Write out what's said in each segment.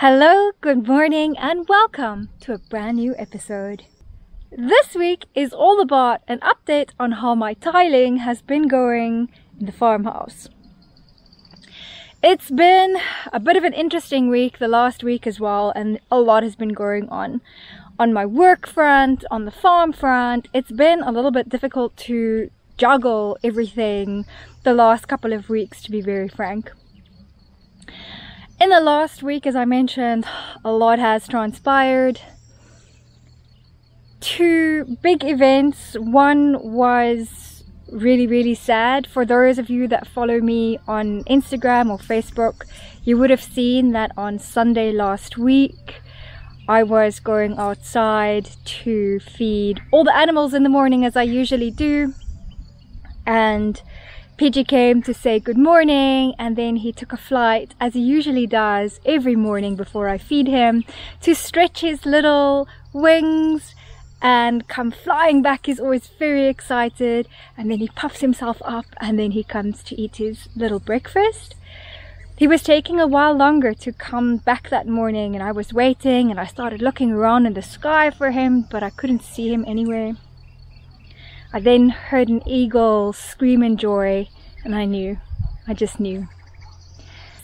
Hello, good morning, and welcome to a brand new episode. This week is all about an update on how my tiling has been going in the farmhouse. It's been a bit of an interesting week, the last week as well, and a lot has been going on. On my work front, on the farm front, it's been a little bit difficult to juggle everything the last couple of weeks, to be very frank. In the last week, as I mentioned, a lot has transpired. Two big events. One was really, really sad. For those of you that follow me on Instagram or Facebook, you would have seen that on Sunday last week, I was going outside to feed all the animals in the morning as I usually do. And Pidgey came to say good morning and then he took a flight as he usually does every morning before I feed him to stretch his little wings and come flying back. He's always very excited and then he puffs himself up and then he comes to eat his little breakfast. He was taking a while longer to come back that morning and I was waiting and I started looking around in the sky for him but I couldn't see him anywhere. I then heard an eagle scream in joy and I knew, I just knew.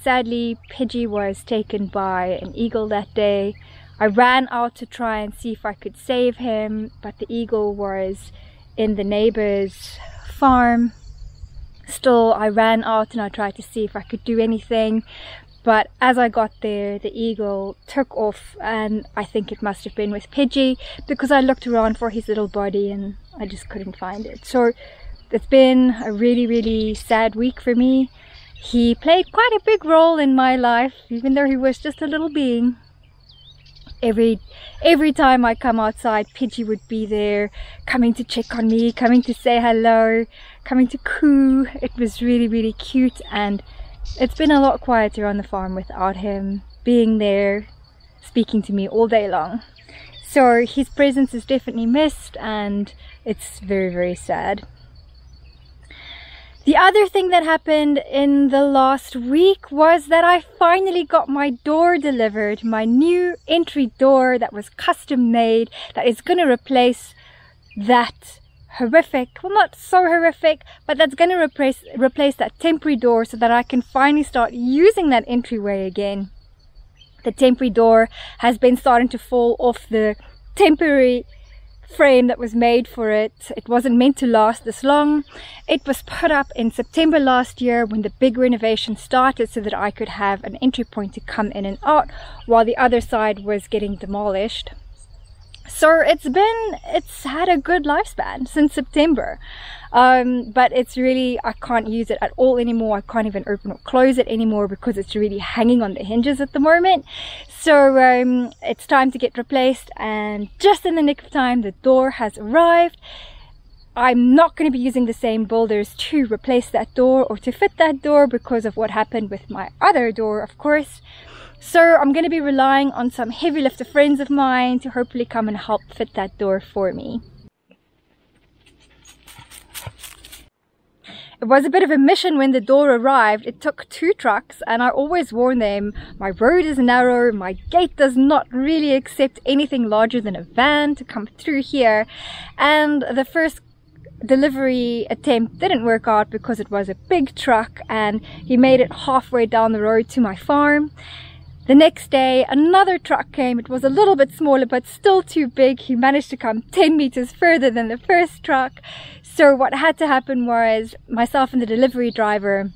Sadly, Pidgey was taken by an eagle that day. I ran out to try and see if I could save him, but the eagle was in the neighbor's farm. Still, I ran out and I tried to see if I could do anything, but as I got there, the eagle took off, and I think it must have been with Pidgey because I looked around for his little body and I just couldn't find it. So it's been a really, really sad week for me. He played quite a big role in my life, even though he was just a little being. Every every time I come outside, Pidgey would be there, coming to check on me, coming to say hello, coming to coo. It was really, really cute and it's been a lot quieter on the farm without him being there speaking to me all day long. So his presence is definitely missed and it's very, very sad. The other thing that happened in the last week was that I finally got my door delivered, my new entry door that was custom made, that is going to replace that horrific, well not so horrific, but that's going to replace, replace that temporary door so that I can finally start using that entryway again. The temporary door has been starting to fall off the temporary frame that was made for it. It wasn't meant to last this long. It was put up in September last year when the big renovation started so that I could have an entry point to come in and out while the other side was getting demolished. So it's been, it's had a good lifespan since September. Um, but it's really, I can't use it at all anymore. I can't even open or close it anymore because it's really hanging on the hinges at the moment. So um, it's time to get replaced and just in the nick of time, the door has arrived. I'm not going to be using the same boulders to replace that door or to fit that door because of what happened with my other door, of course. So I'm going to be relying on some heavy lifter friends of mine to hopefully come and help fit that door for me. It was a bit of a mission when the door arrived. It took two trucks and I always warn them, my road is narrow, my gate does not really accept anything larger than a van to come through here. And the first delivery attempt didn't work out because it was a big truck and he made it halfway down the road to my farm. The next day, another truck came. It was a little bit smaller, but still too big. He managed to come 10 meters further than the first truck. So what had to happen was myself and the delivery driver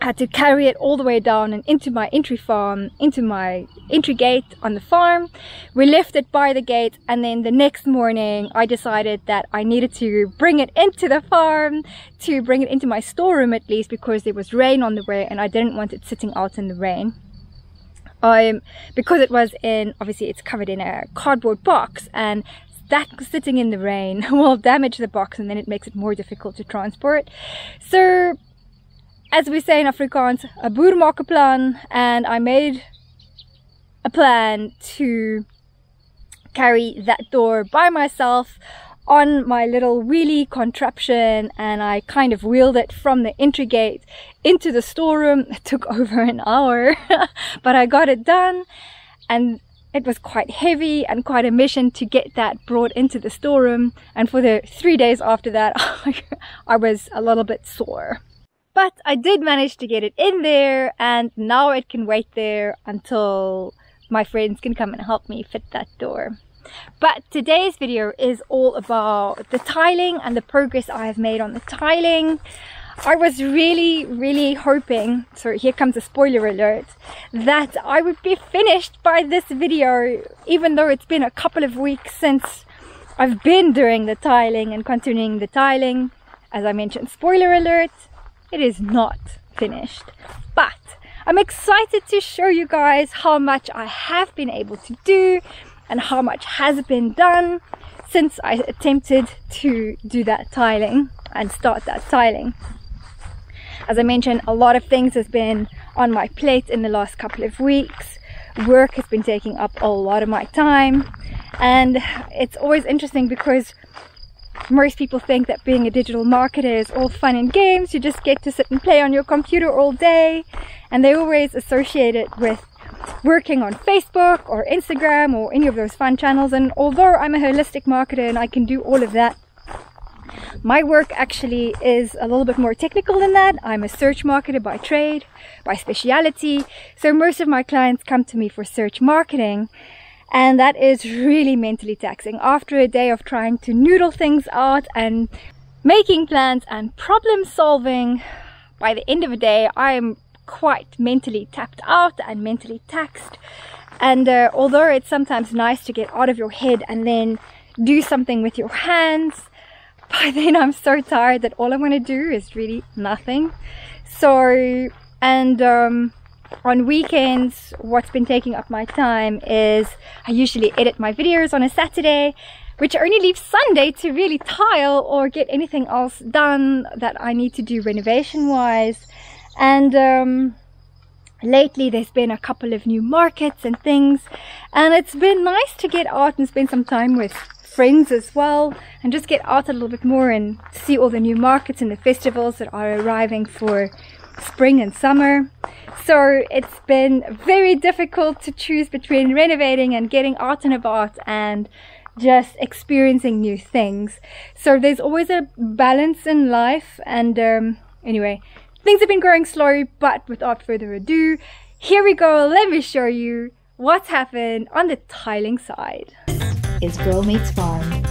had to carry it all the way down and into my entry farm, into my entry gate on the farm. We left it by the gate and then the next morning I decided that I needed to bring it into the farm, to bring it into my storeroom at least because there was rain on the way and I didn't want it sitting out in the rain um, because it was in, obviously it's covered in a cardboard box and that sitting in the rain will damage the box and then it makes it more difficult to transport. So, as we say in Afrikaans, a boer maak plan and I made a plan to carry that door by myself on my little wheelie contraption and I kind of wheeled it from the entry gate into the storeroom. It took over an hour, but I got it done and it was quite heavy and quite a mission to get that brought into the storeroom. And for the three days after that, I was a little bit sore. But I did manage to get it in there and now it can wait there until my friends can come and help me fit that door. But today's video is all about the tiling and the progress I have made on the tiling. I was really, really hoping, so here comes a spoiler alert, that I would be finished by this video, even though it's been a couple of weeks since I've been doing the tiling and continuing the tiling. As I mentioned, spoiler alert, it is not finished. But I'm excited to show you guys how much I have been able to do and how much has been done since I attempted to do that tiling and start that tiling. As I mentioned, a lot of things has been on my plate in the last couple of weeks. Work has been taking up a lot of my time. And it's always interesting because most people think that being a digital marketer is all fun and games. You just get to sit and play on your computer all day. And they always associate it with working on Facebook or Instagram or any of those fun channels. And although I'm a holistic marketer and I can do all of that, my work actually is a little bit more technical than that. I'm a search marketer by trade, by speciality. So most of my clients come to me for search marketing. And that is really mentally taxing. After a day of trying to noodle things out and making plans and problem solving, by the end of the day, I am quite mentally tapped out and mentally taxed. And uh, although it's sometimes nice to get out of your head and then do something with your hands, by then I'm so tired that all I want to do is really nothing. So, and um, on weekends, what's been taking up my time is I usually edit my videos on a Saturday, which only leaves Sunday to really tile or get anything else done that I need to do renovation wise. And um, lately there's been a couple of new markets and things, and it's been nice to get out and spend some time with friends as well and just get out a little bit more and see all the new markets and the festivals that are arriving for spring and summer. So it's been very difficult to choose between renovating and getting out and about and just experiencing new things. So there's always a balance in life and um, anyway, things have been growing slow, but without further ado, here we go. Let me show you what's happened on the tiling side. Is Girl Meets Farm.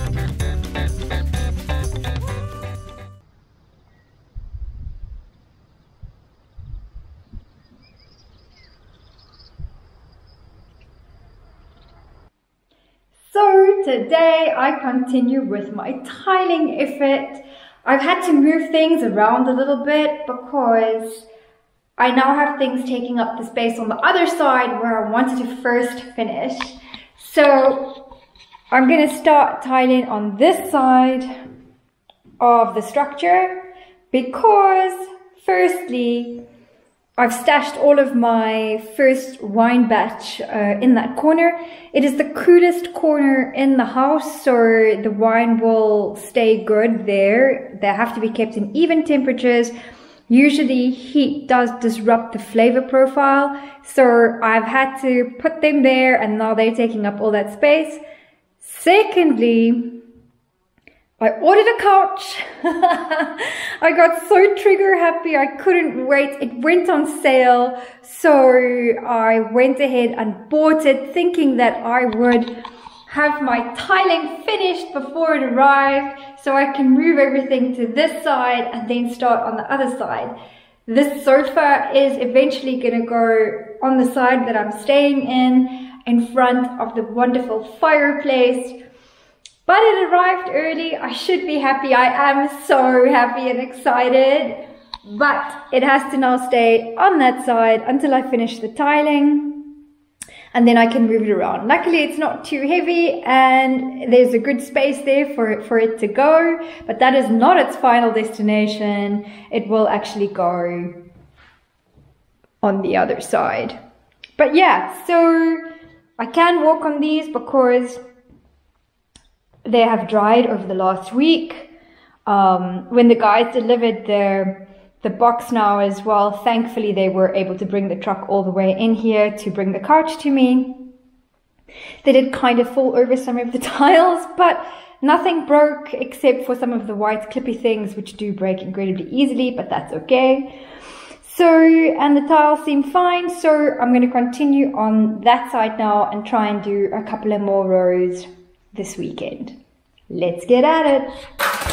So today I continue with my tiling effort. I've had to move things around a little bit because I now have things taking up the space on the other side where I wanted to first finish. So I'm going to start tiling on this side of the structure because firstly I've stashed all of my first wine batch uh, in that corner. It is the coolest corner in the house so the wine will stay good there. They have to be kept in even temperatures. Usually heat does disrupt the flavor profile so I've had to put them there and now they're taking up all that space. Secondly, I ordered a couch. I got so trigger happy. I couldn't wait. It went on sale. So I went ahead and bought it thinking that I would have my tiling finished before it arrived so I can move everything to this side and then start on the other side. This sofa is eventually going to go on the side that I'm staying in in front of the wonderful fireplace. But it arrived early. I should be happy. I am so happy and excited. But it has to now stay on that side until I finish the tiling. And then I can move it around. Luckily, it's not too heavy and there's a good space there for it, for it to go. But that is not its final destination. It will actually go on the other side. But yeah, so I can walk on these because they have dried over the last week. Um, when the guys delivered their the box now as well, thankfully they were able to bring the truck all the way in here to bring the couch to me. They did kind of fall over some of the tiles, but nothing broke except for some of the white clippy things which do break incredibly easily, but that's okay. So, and the tiles seem fine, so I'm going to continue on that side now and try and do a couple of more rows this weekend. Let's get at it.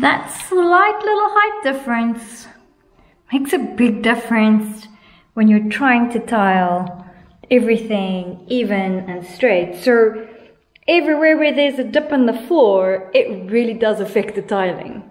That slight little height difference makes a big difference when you're trying to tile everything even and straight. So everywhere where there's a dip in the floor, it really does affect the tiling.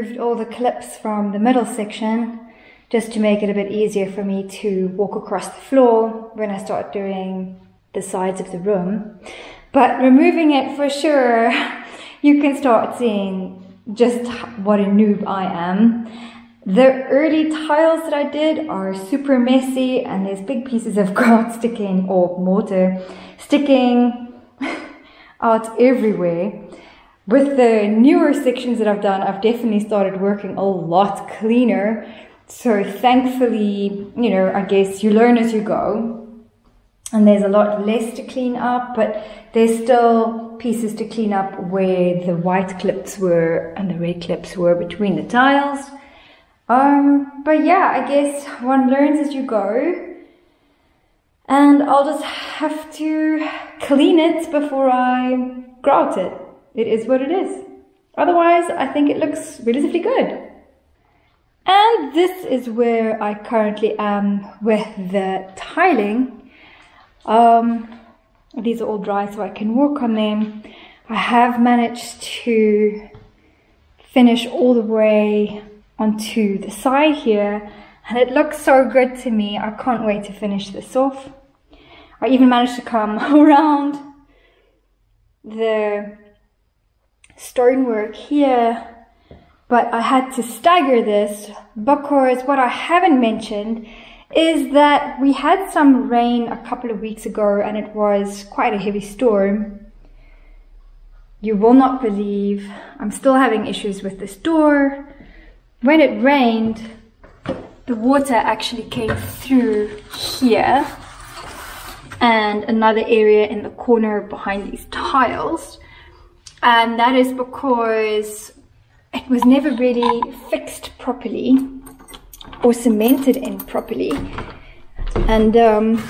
Removed all the clips from the middle section just to make it a bit easier for me to walk across the floor when I start doing the sides of the room. But removing it for sure, you can start seeing just what a noob I am. The early tiles that I did are super messy and there's big pieces of grout sticking or mortar sticking out everywhere. With the newer sections that I've done, I've definitely started working a lot cleaner. So thankfully, you know, I guess you learn as you go. And there's a lot less to clean up, but there's still pieces to clean up where the white clips were and the red clips were between the tiles. Um, but yeah, I guess one learns as you go. And I'll just have to clean it before I grout it. It is what it is. Otherwise, I think it looks relatively good. And this is where I currently am with the tiling. Um, these are all dry so I can work on them. I have managed to finish all the way onto the side here and it looks so good to me. I can't wait to finish this off. I even managed to come around the stonework here but I had to stagger this because what I haven't mentioned is that we had some rain a couple of weeks ago and it was quite a heavy storm. You will not believe I'm still having issues with this door when it rained, the water actually came through here and another area in the corner behind these tiles. And that is because it was never really fixed properly or cemented in properly. And um,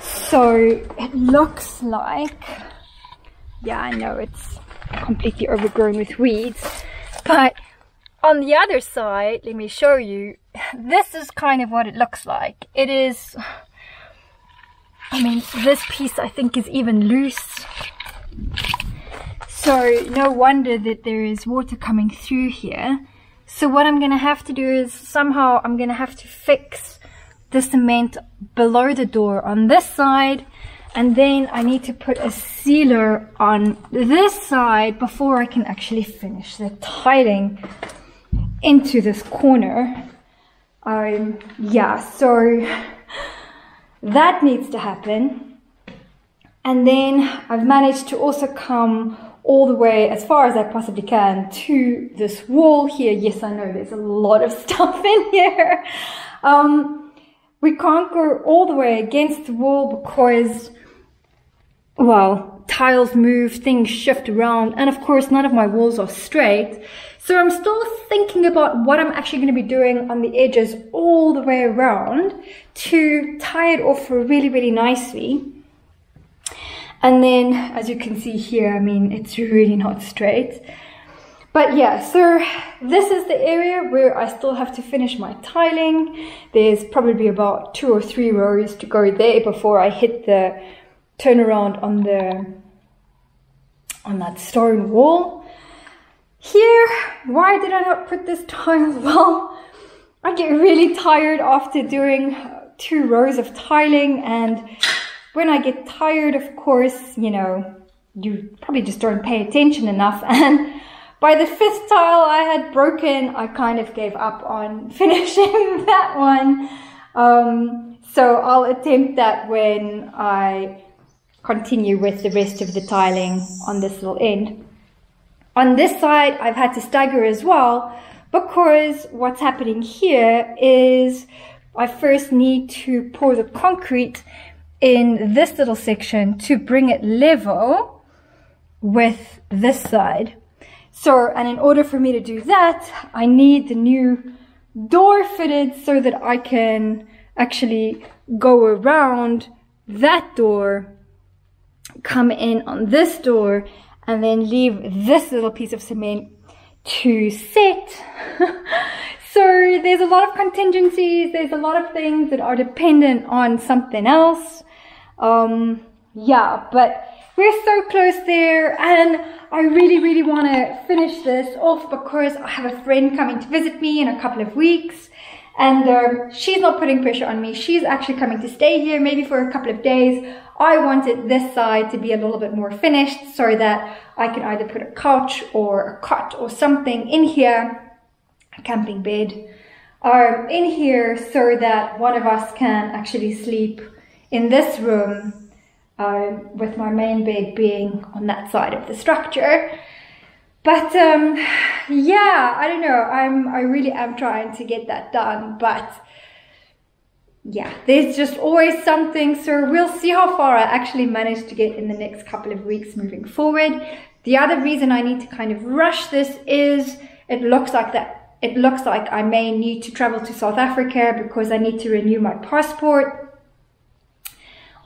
so it looks like, yeah, I know it's completely overgrown with weeds, but on the other side, let me show you, this is kind of what it looks like. It is, I mean, this piece I think is even loose. So no wonder that there is water coming through here. So what I'm going to have to do is somehow I'm going to have to fix the cement below the door on this side and then I need to put a sealer on this side before I can actually finish the tiling into this corner. Um, yeah, so that needs to happen. And then I've managed to also come all the way as far as I possibly can to this wall here. Yes, I know there's a lot of stuff in here. Um, we can't go all the way against the wall because, well, tiles move, things shift around, and of course none of my walls are straight. So I'm still thinking about what I'm actually going to be doing on the edges all the way around to tie it off really, really nicely. And then, as you can see here, I mean, it's really not straight. But yeah, so this is the area where I still have to finish my tiling. There's probably about two or three rows to go there before I hit the turnaround on the on that stone wall. Here, why did I not put this tile? Well, I get really tired after doing two rows of tiling and when I get tired, of course, you know, you probably just don't pay attention enough and by the fifth tile I had broken, I kind of gave up on finishing that one. Um, so I'll attempt that when I continue with the rest of the tiling on this little end. On this side, I've had to stagger as well because what's happening here is I first need to pour the concrete in this little section to bring it level with this side. So, and in order for me to do that, I need the new door fitted so that I can actually go around that door, come in on this door, and then leave this little piece of cement to set. so there's a lot of contingencies, there's a lot of things that are dependent on something else. Um, yeah, but we're so close there and I really, really want to finish this off because I have a friend coming to visit me in a couple of weeks and um, she's not putting pressure on me. She's actually coming to stay here maybe for a couple of days. I wanted this side to be a little bit more finished so that I can either put a couch or a cot or something in here, a camping bed, um, in here so that one of us can actually sleep in this room uh, with my main bed being on that side of the structure. But um, yeah, I don't know. I'm I really am trying to get that done, but yeah, there's just always something. So we'll see how far I actually manage to get in the next couple of weeks moving forward. The other reason I need to kind of rush this is it looks like that it looks like I may need to travel to South Africa because I need to renew my passport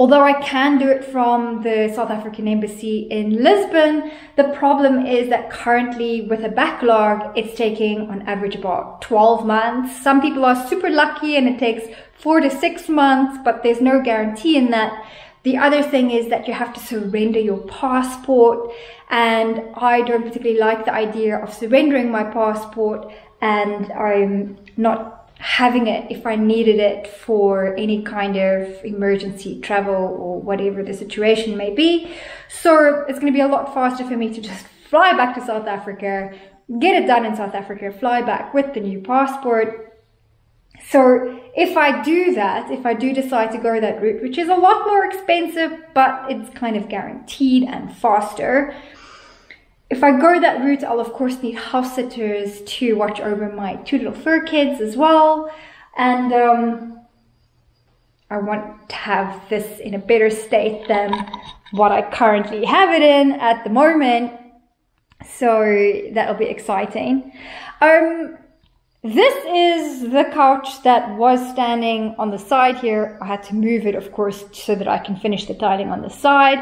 Although I can do it from the South African Embassy in Lisbon, the problem is that currently with a backlog, it's taking on average about 12 months. Some people are super lucky and it takes four to six months, but there's no guarantee in that. The other thing is that you have to surrender your passport and I don't particularly like the idea of surrendering my passport and I'm not having it if I needed it for any kind of emergency travel or whatever the situation may be. So it's going to be a lot faster for me to just fly back to South Africa, get it done in South Africa, fly back with the new passport. So if I do that, if I do decide to go that route, which is a lot more expensive, but it's kind of guaranteed and faster, if I go that route, I'll of course need house sitters to watch over my two little fur kids as well. And um, I want to have this in a better state than what I currently have it in at the moment. So that'll be exciting. Um, this is the couch that was standing on the side here. I had to move it, of course, so that I can finish the tiling on the side.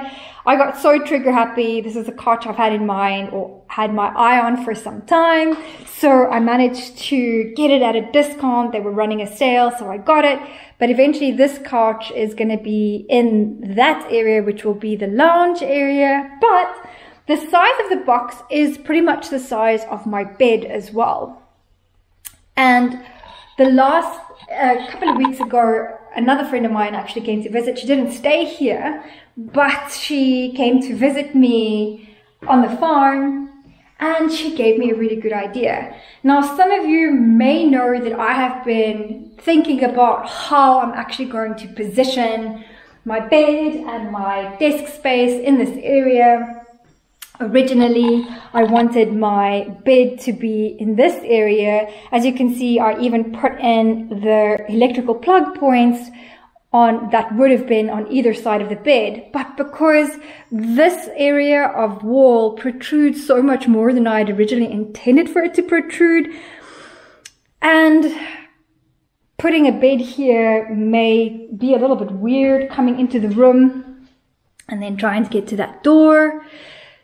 I got so trigger happy. This is a couch I've had in mind or had my eye on for some time. So I managed to get it at a discount. They were running a sale, so I got it. But eventually this couch is going to be in that area, which will be the lounge area. But the size of the box is pretty much the size of my bed as well. And the last uh, couple of weeks ago, another friend of mine actually came to visit. She didn't stay here, but she came to visit me on the farm and she gave me a really good idea. Now, some of you may know that I have been thinking about how I'm actually going to position my bed and my desk space in this area. Originally, I wanted my bed to be in this area. As you can see, I even put in the electrical plug points on that would have been on either side of the bed. But because this area of wall protrudes so much more than I had originally intended for it to protrude, and putting a bed here may be a little bit weird coming into the room and then trying to get to that door.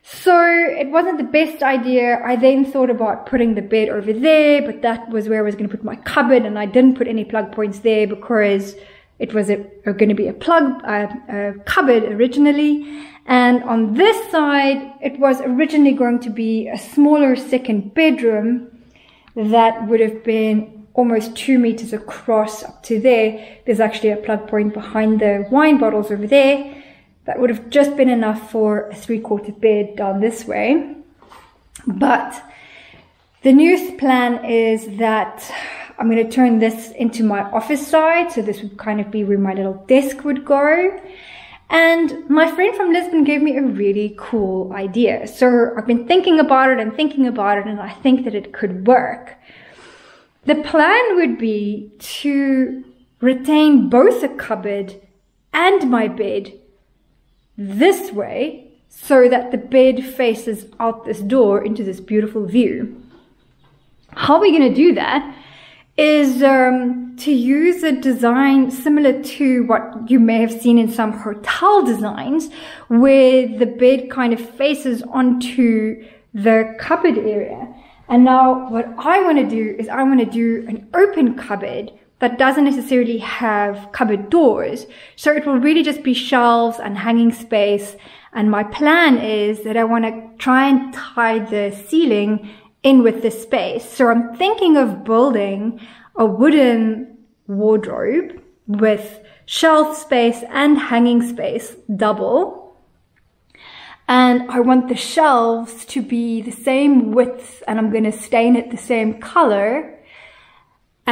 So it wasn't the best idea. I then thought about putting the bed over there, but that was where I was going to put my cupboard and I didn't put any plug points there because it was a, going to be a plug, a, a cupboard originally. And on this side, it was originally going to be a smaller second bedroom that would have been almost two meters across up to there. There's actually a plug point behind the wine bottles over there. That would have just been enough for a three quarter bed done this way. But the new plan is that I'm going to turn this into my office side. So this would kind of be where my little desk would go. And my friend from Lisbon gave me a really cool idea. So I've been thinking about it and thinking about it, and I think that it could work. The plan would be to retain both a cupboard and my bed this way so that the bed faces out this door into this beautiful view. How we're going to do that is um, to use a design similar to what you may have seen in some hotel designs where the bed kind of faces onto the cupboard area. And now what I want to do is I want to do an open cupboard that doesn't necessarily have cupboard doors. So it will really just be shelves and hanging space. And my plan is that I want to try and tie the ceiling in with the space. So I'm thinking of building a wooden wardrobe with shelf space and hanging space double. And I want the shelves to be the same width and I'm going to stain it the same color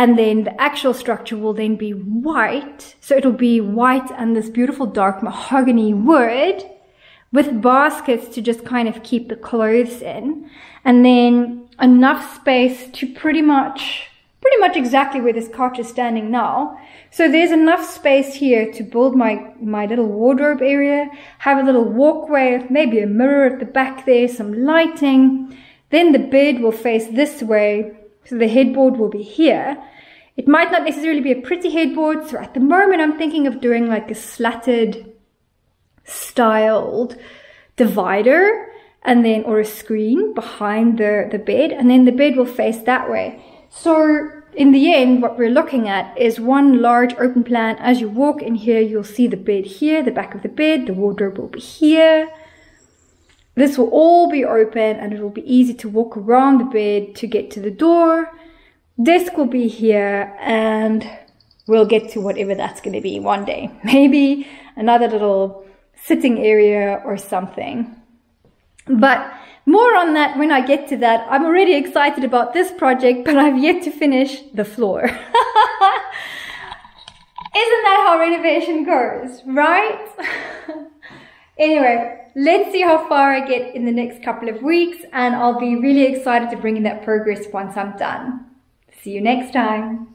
and then the actual structure will then be white. So it'll be white and this beautiful dark mahogany wood with baskets to just kind of keep the clothes in. And then enough space to pretty much, pretty much exactly where this couch is standing now. So there's enough space here to build my, my little wardrobe area, have a little walkway, maybe a mirror at the back there, some lighting. Then the bed will face this way so the headboard will be here. It might not necessarily be a pretty headboard. So at the moment, I'm thinking of doing like a slatted styled divider and then, or a screen behind the, the bed. And then the bed will face that way. So in the end, what we're looking at is one large open plan. As you walk in here, you'll see the bed here, the back of the bed, the wardrobe will be here. This will all be open and it will be easy to walk around the bed to get to the door. Desk will be here and we'll get to whatever that's going to be one day. Maybe another little sitting area or something. But more on that when I get to that. I'm already excited about this project, but I've yet to finish the floor. Isn't that how renovation goes, right? anyway, let's see how far I get in the next couple of weeks and I'll be really excited to bring in that progress once I'm done. See you next time.